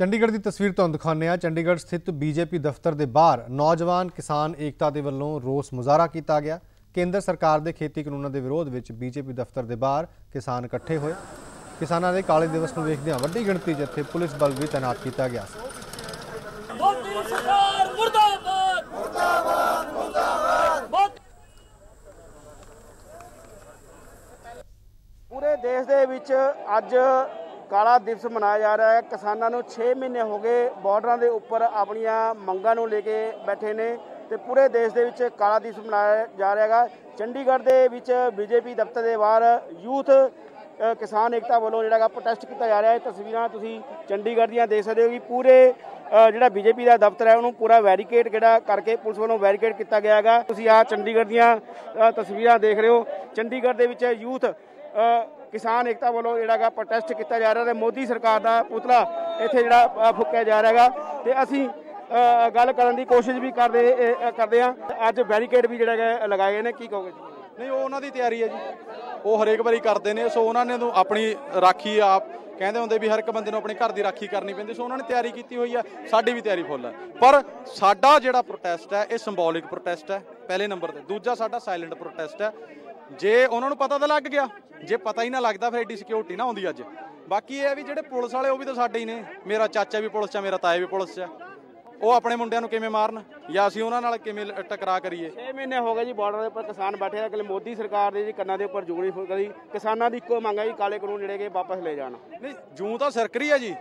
ਚੰਡੀਗੜ੍ਹ ਦੀ ਤਸਵੀਰ ਤੁਹਾਨੂੰ ਦਿਖਾਉਂਦੇ ਹਾਂ। ਚੰਡੀਗੜ੍ਹ ਸਥਿਤ ਬੀਜੇਪੀ ਦਫ਼ਤਰ ਦੇ ਬਾਹਰ ਨੌਜਵਾਨ ਕਿਸਾਨ ਏਕਤਾ ਦੇ ਵੱਲੋਂ ਰੋਸ ਮੁਜ਼ਾਹਰਾ ਕੀਤਾ ਗਿਆ। ਕੇਂਦਰ ਸਰਕਾਰ ਦੇ ਖੇਤੀ ਕਾਨੂੰਨਾਂ ਦੇ ਵਿਰੋਧ ਵਿੱਚ ਬੀਜੇਪੀ ਦਫ਼ਤਰ ਦੇ ਬਾਹਰ ਕਿਸਾਨ ਇਕੱਠੇ ਹੋਏ। ਕਿਸਾਨਾਂ ਦੇ ਕਾਲੇ ਦਿਵਸ ਨੂੰ ਵੇਖਦਿਆਂ ਵੱਡੀ ਗਿਣਤੀ 'ਚ ਇੱਥੇ ਪੁਲਿਸ ਬਲ ਵੀ ਤਾਇਨਾਤ ਕੀਤਾ ਗਿਆ ਸੀ। ਮੋਦੀ ਸਰਕਾਰ ਮੁਰਦਾਬਾਦ! ਮੁਰਦਾਬਾਦ! ਮੁਰਦਾਬਾਦ! ਪੂਰੇ ਦੇਸ਼ ਦੇ ਵਿੱਚ ਅੱਜ ਕਾਲਾ ਦਿਵਸ ਮਨਾਇਆ ਜਾ ਰਿਹਾ ਹੈ। ਕਿਸਾਨਾਂ ਨੂੰ 6 ਮਹੀਨੇ ਹੋ ਗਏ ਬਾਰਡਰਾਂ ਦੇ ਉੱਪਰ ਆਪਣੀਆਂ ਮੰਗਾਂ ਨੂੰ ਲੈ ਕੇ ਬੈਠੇ ਨੇ ਤੇ ਪੂਰੇ ਦੇਸ਼ ਦੇ ਵਿੱਚ ਕਾਲਾ ਦਿਵਸ ਮਨਾਇਆ ਜਾ ਰਿਹਾ ਹੈਗਾ। ਚੰਡੀਗੜ੍ਹ ਦੇ ਵਿੱਚ ਬੀਜੇਪੀ ਦਫ਼ਤਰ ਦੇ ਬਾਹਰ ਯੂਥ ਕਿਸਾਨ ਏਕਤਾ ਵੱਲੋਂ ਜਿਹੜਾ ਹੈਗਾ ਪ੍ਰੋਟੈਸਟ ਕੀਤਾ ਜਾ ਰਿਹਾ ਹੈ। ਤਸਵੀਰਾਂ ਤੁਸੀਂ ਚੰਡੀਗੜ੍ਹ ਦੀਆਂ ਦੇਖ ਸਕਦੇ ਹੋ ਕਿ ਪੂਰੇ ਅ, ਜਿਹੜਾ ਬੀਜੇਪੀ ਦਾ ਦਫ਼ਤਰ ਹੈ ਉਹਨੂੰ ਪੂਰਾ ਵੈਰੀਕੇਟ ਜਿਹੜਾ ਕਰਕੇ ਪੁਲਿਸ ਵੱਲੋਂ ਵੈਰੀਕੇਡ ਕੀਤਾ ਗਿਆ ਹੈਗਾ। ਤੁਸੀਂ ਆ ਚੰਡੀਗੜ੍ਹ ਦੀਆਂ ਤਸਵੀਰਾਂ ਦੇਖ ਰਹੇ ਹੋ। ਚੰਡੀਗੜ੍ਹ ਦੇ ਵਿੱਚ ਯੂਥ ਕਿਸਾਨ ਏਕਤਾ ਵੱਲੋਂ ਜਿਹੜਾ ਹੈਗਾ ਪ੍ਰੋਟੈਸਟ ਕੀਤਾ ਜਾ ਰਿਹਾ ਤੇ ਮੋਦੀ ਸਰਕਾਰ ਦਾ ਪੁਤਲਾ ਇੱਥੇ ਜਿਹੜਾ ਅ, ਫੂਕਿਆ ਜਾ ਰਿਹਾ ਹੈਗਾ। ਤੇ ਅਸੀਂ ਗੱਲ ਕਰਨ ਦੀ ਕੋਸ਼ਿਸ਼ ਵੀ ਕਰਦੇ ਅ, ਅ, ਕਰਦੇ ਆ ਅੱਜ ਬੈਰੀਕੇਡ ਵੀ ਜਿਹੜਾ ਲਗਾਏ ਗਏ ਨੇ ਕੀ ਕਹੋਗੇ ਨਹੀਂ ਉਹ ਉਹਨਾਂ ਦੀ ਤਿਆਰੀ ਹੈ ਜੀ। ਉਹ ਹਰੇਕ ਵਾਰੀ ਕਰਦੇ ਨੇ ਸੋ ਉਹਨਾਂ ਨੇ ਆਪਣੀ ਰਾਖੀ ਆਪ ਕਹਿੰਦੇ ਹੁੰਦੇ ਵੀ ਹਰ ਇੱਕ ਬੰਦੇ ਨੂੰ ਆਪਣੇ ਘਰ ਦੀ ਰਾਖੀ ਕਰਨੀ ਪੈਂਦੀ ਸੋ ਉਹਨਾਂ ਨੇ ਤਿਆਰੀ ਕੀਤੀ ਹੋਈ ਆ ਸਾਡੀ ਵੀ ਤਿਆਰੀ ਫੁੱਲ ਹੈ। ਪਰ ਸਾਡਾ ਜਿਹੜਾ ਪ੍ਰੋਟੈਸਟ ਹੈ ਇਹ ਸਿੰਬੋਲਿਕ ਪ੍ਰੋਟੈਸਟ ਹੈ ਪਹਿਲੇ ਨੰਬਰ ਤੇ। ਦੂਜਾ ਸਾਡਾ ਸਾਇਲੈਂਟ ਪ੍ਰੋਟੈਸਟ ਹੈ। ਜੇ ਉਹਨਾਂ ਨੂੰ ਪਤਾ ਤਾਂ ਲੱਗ ਗਿਆ। ਜੇ ਪਤਾ ਹੀ ਨਾ ਲੱਗਦਾ ਫਿਰ ਐਡੀ ਸਿਕਿਉਰਿਟੀ ਨਾ ਆਉਂਦੀ ਅੱਜ। ਬਾਕੀ ਇਹ ਹੈ ਵੀ ਜਿਹੜੇ ਪੁਲਿਸ ਵਾਲੇ ਉਹ ਵੀ ਤਾਂ ਸਾਡੇ ਹੀ ਨੇ। ਮੇਰਾ ਚਾਚਾ ਵੀ ਪੁਲਿਸ 'ਚ ਆ ਮੇਰਾ ਤਾਇਆ ਵੀ ਪੁਲਿਸ 'ਚ ਆ। ਉਹ ਆਪਣੇ ਮੁੰਡਿਆਂ ਨੂੰ ਕਿਵੇਂ ਮਾਰਨ? ਜਾਂ ਅਸੀਂ ਉਹਨਾਂ ਨਾਲ ਕਿਵੇਂ ਟਕਰਾ ਕਰੀਏ? 6 ਮਹੀਨੇ ਹੋ ਗਏ ਜੀ ਬਾਰਡਰ ਦੇ ਉੱਪਰ ਕਿਸਾਨ ਬੈਠੇ ਆ। ਕਿ ਮੋਦੀ ਸਰਕਾਰ ਦੇ ਜੀ ਕੰਨਾਂ ਦੇ ਉੱਪਰ ਜੁਗਣੀ ਕਰੀ। ਕਿਸਾਨਾਂ ਦੀ ਇੱਕੋ ਮੰਗ ਹੈ ਜੀ ਕਾਲੇ ਕਾਨੂੰਨ ਜਿਹੜੇ ਕਿ ਵਾਪਸ ਲੈ ਜਾਣ। ਨਹੀਂ ਜੂੰ ਤਾਂ ਸਰਕਰੀ ਹੈ ਜੀ।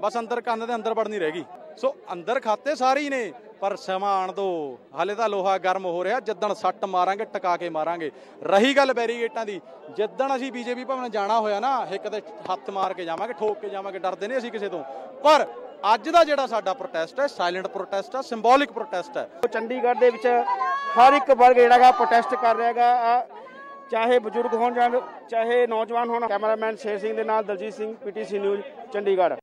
ਬਸ ਅੰਦਰ ਕੰਨ ਦੇ ਅੰਦਰ ਵੜਨੀ ਰਹਿ ਗਈ। ਸੋ ਅੰਦਰ ਖਾਤੇ ਸਾਰੇ ਹੀ ਨੇ। ਪਰ ਸਮਾਂ ਆਣ ਦੋ। ਹਾਲੇ ਤਾਂ ਲੋਹਾ ਗਰਮ ਹੋ ਰਿਹਾ। ਜਿੱਦਣ ਸੱਟ ਮਾਰਾਂਗੇ, ਟਕਾ ਕੇ ਮਾਰਾਂਗੇ। ਰਹੀ ਗੱਲ ਬੈਰੀਗੇਟਾਂ ਦੀ। ਜਿੱਦਣ ਅਸੀਂ ਬੀਜੇਪੀ ਭਵਨ ਜਾਣਾ ਹੋਇਆ ਨਾ, ਇੱਕ ਤੇ ਹੱਥ ਮਾਰ ਕੇ ਜਾਵਾਂਗੇ, ਠੋਕ ਕੇ ਜਾਵਾਂਗੇ, ਡਰਦੇ ਨਹੀਂ ਅਸੀਂ ਕਿਸੇ ਤੋਂ। ਪਰ ਅੱਜ ਦਾ ਜਿਹੜਾ ਸਾਡਾ ਪ੍ਰੋਟੈਸਟ ਹੈ ਸਾਇਲੈਂਟ ਪ੍ਰੋਟੈਸਟ ਹੈ ਸਿੰਬੋਲਿਕ ਪ੍ਰੋਟੈਸਟ ਹੈ। ਚੰਡੀਗੜ੍ਹ ਦੇ ਵਿੱਚ ਹਰ ਇੱਕ ਵਰਗ ਜਿਹੜਾ ਹੈਗਾ ਪ੍ਰੋਟੈਸਟ ਕਰ ਰਿਹਾ ਹੈਗਾ। ਚਾਹੇ ਬਜ਼ੁਰਗ ਹੋਣ ਜਾਂ ਚਾਹੇ ਨੌਜਵਾਨ ਹੋਣ, ਕੈਮਰਾਮੈਨ ਸ਼ੇਰ ਸਿੰਘ ਦੇ ਨਾਲ ਦਲਜੀਤ ਸਿੰਘ, ਪੀਟੀਸੀ ਨਿਊਜ਼, ਚੰਡੀਗੜ੍ਹ।